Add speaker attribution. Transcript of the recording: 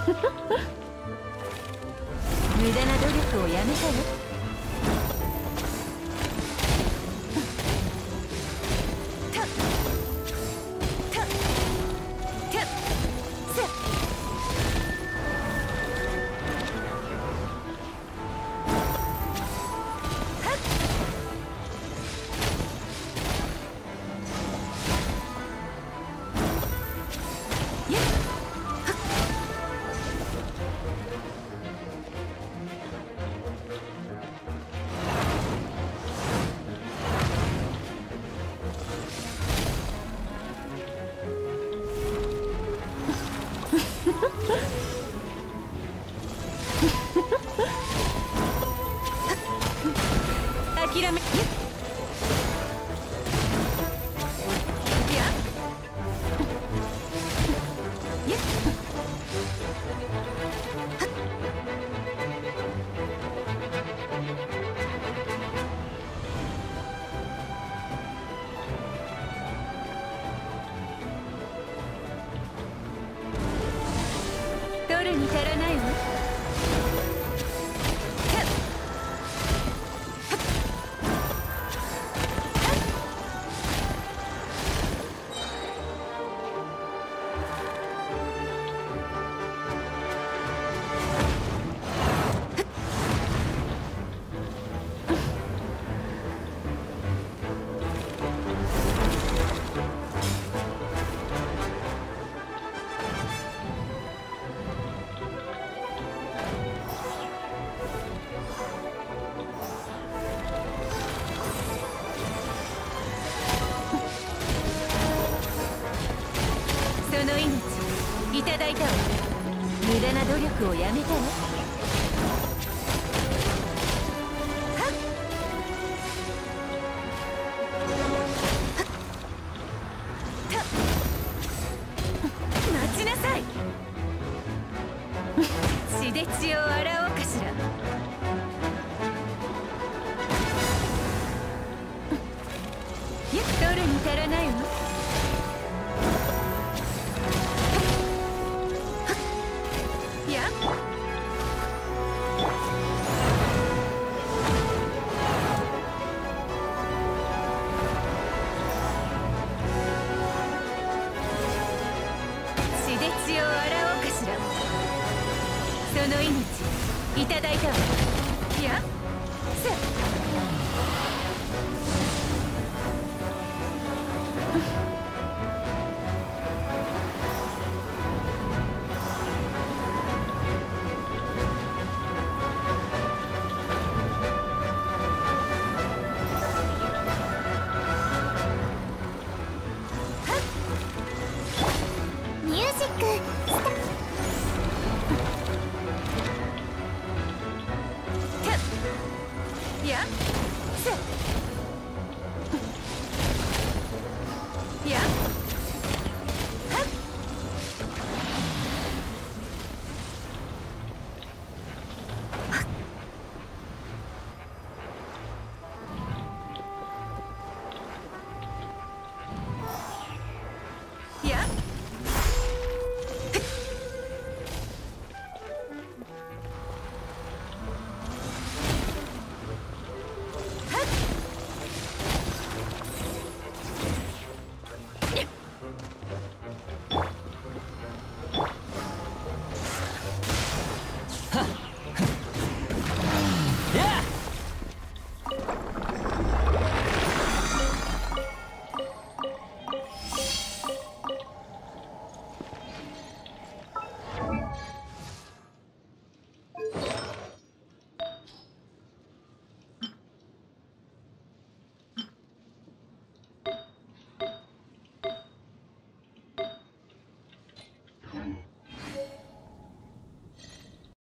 Speaker 1: 無駄な努力をやめたよ。取るにの命いただいたわ。無駄な努力をやめたわ。はっ。待ちなさい。血で血を洗おうかしら。取るに足らないわの命いただいたわ。いやせ
Speaker 2: ミュージックスタ
Speaker 1: たいい